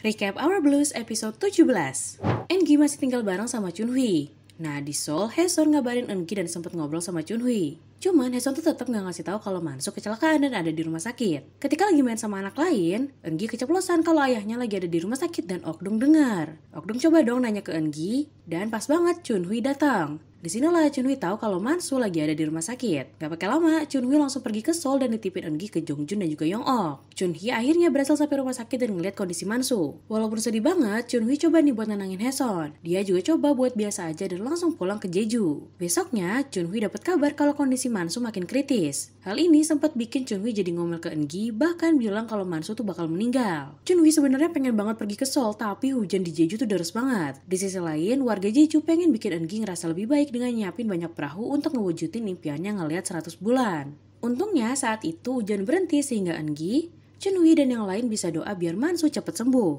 Recap Our Blues episode 17 Engi masih tinggal bareng sama Chunhui Nah di Seoul, Haeson ngabarin Engi dan sempat ngobrol sama Chunhui Cuman Haeson tuh tetap nggak ngasih tahu kalau Mansu kecelakaan dan ada di rumah sakit. Ketika lagi main sama anak lain, Engi keceplosan kalau ayahnya lagi ada di rumah sakit dan Okdung dengar. Okdung coba dong nanya ke Engi, dan pas banget Chunhui datang. Di sinilah Chunhui tahu kalau Mansu lagi ada di rumah sakit. Gak pakai lama, Chunhui langsung pergi ke Seoul dan ditipin Eungi ke Jongjun dan juga Yongok. Chunhui akhirnya berhasil sampai rumah sakit dan ngeliat kondisi Mansu. Walaupun sedih banget, Chunhui coba nih buat nenangin Haeson. Dia juga coba buat biasa aja dan langsung pulang ke Jeju. Besoknya, Chunhui dapat kabar kalau kondisi Mansu makin kritis. Hal ini sempat bikin Chunhui jadi ngomel ke Eungi, bahkan bilang kalau Mansu tuh bakal meninggal. Chunhui sebenarnya pengen banget pergi ke Seoul, tapi hujan di Jeju tuh deras banget. Di sisi lain, warga Jeju pengen bikin Eungi ngerasa lebih baik dengan nyiapin banyak perahu untuk ngewujudin impiannya ngelihat 100 bulan. Untungnya saat itu hujan berhenti sehingga Engi, Chunhui dan yang lain bisa doa biar Mansu cepat sembuh.